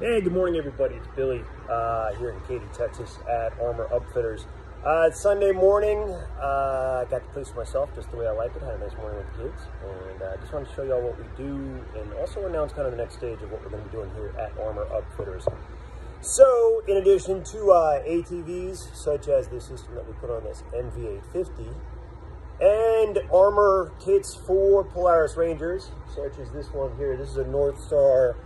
Hey, good morning, everybody. It's Billy uh, here in Katy, Texas at Armor Upfitters. Uh, it's Sunday morning. Uh, I got the place myself just the way I like it. Had a nice morning with the kids. And I uh, just wanted to show y'all what we do and also announce kind of the next stage of what we're going to be doing here at Armor Upfitters. So, in addition to uh, ATVs, such as the system that we put on this MV850, and armor kits for Polaris Rangers, such as this one here. This is a North Star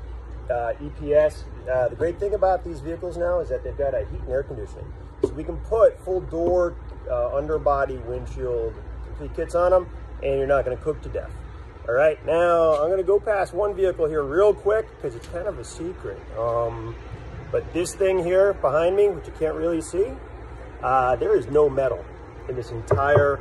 uh, EPS. Uh, the great thing about these vehicles now is that they've got a heat and air conditioning. So we can put full door, uh, underbody, windshield, complete kits on them, and you're not gonna cook to death. All right, now I'm gonna go past one vehicle here real quick because it's kind of a secret. Um, but this thing here behind me, which you can't really see, uh, there is no metal in this entire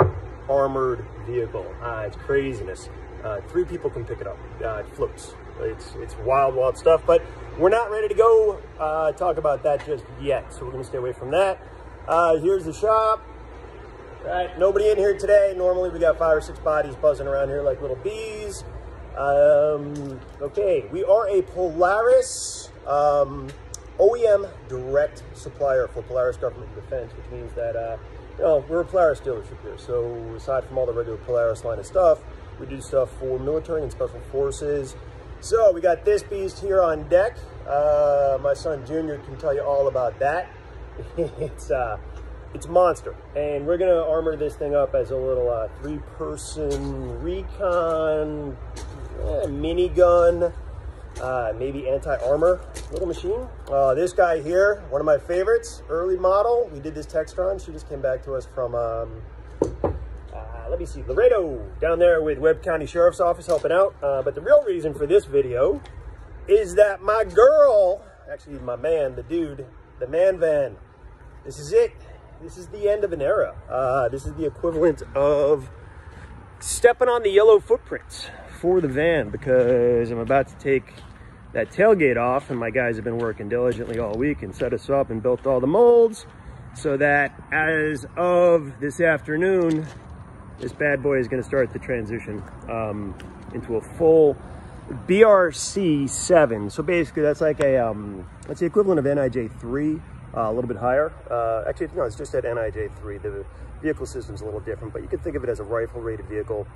armored vehicle. Uh, it's craziness. Uh, three people can pick it up. It floats. It's it's wild, wild stuff. But we're not ready to go uh, talk about that just yet. So we're going to stay away from that. Uh, here's the shop. All right, nobody in here today. Normally we got five or six bodies buzzing around here like little bees. Um, okay, we are a Polaris um, OEM direct supplier for Polaris Government Defense, which means that uh, you know, we're a Polaris dealership here. So aside from all the regular Polaris line of stuff, we do stuff for military and special forces. So we got this beast here on deck. Uh, my son Junior can tell you all about that. it's uh, it's a monster, and we're gonna armor this thing up as a little uh, three-person recon eh, minigun, uh, maybe anti-armor little machine. Uh, this guy here, one of my favorites, early model. We did this Textron. She just came back to us from um, let me see, Laredo down there with Webb County Sheriff's Office helping out. Uh, but the real reason for this video is that my girl, actually my man, the dude, the man van, this is it. This is the end of an era. Uh, this is the equivalent of stepping on the yellow footprints for the van because I'm about to take that tailgate off and my guys have been working diligently all week and set us up and built all the molds so that as of this afternoon, this bad boy is going to start the transition um, into a full BRC7. So basically that's like a, um, that's the equivalent of NIJ3, uh, a little bit higher. Uh, actually, no, it's just at NIJ3. The vehicle system's a little different, but you can think of it as a rifle rated vehicle,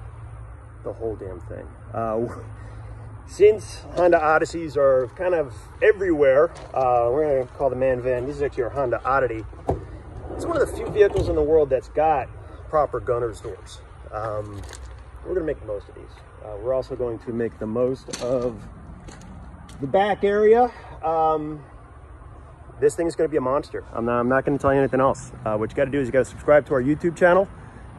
the whole damn thing. Uh, since Honda Odysseys are kind of everywhere, uh, we're gonna call the Man Van, this is actually our Honda Oddity. It's one of the few vehicles in the world that's got proper gunner's doors. Um, we're going to make the most of these. Uh, we're also going to make the most of the back area. Um, this thing is going to be a monster. I'm not, not going to tell you anything else. Uh, what you got to do is you got to subscribe to our YouTube channel,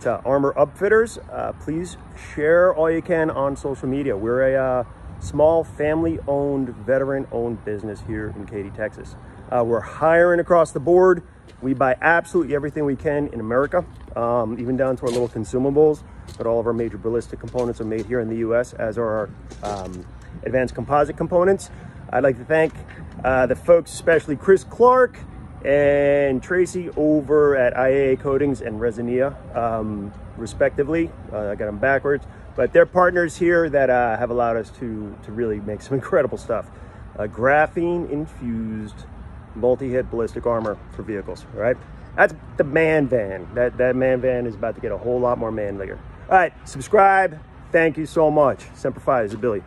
to Armor Upfitters. Uh, please share all you can on social media. We're a uh, small family-owned, veteran-owned business here in Katy, Texas. Uh, we're hiring across the board. We buy absolutely everything we can in America, um, even down to our little consumables, but all of our major ballistic components are made here in the US, as are our um, advanced composite components. I'd like to thank uh, the folks, especially Chris Clark and Tracy over at IAA Coatings and Resinia, um, respectively. Uh, I got them backwards, but they're partners here that uh, have allowed us to, to really make some incredible stuff. Uh, graphene infused multi-hit ballistic armor for vehicles, all right? That's the man van. That, that man van is about to get a whole lot more manlier. All right, subscribe. Thank you so much. Semper Fi, this is Billy.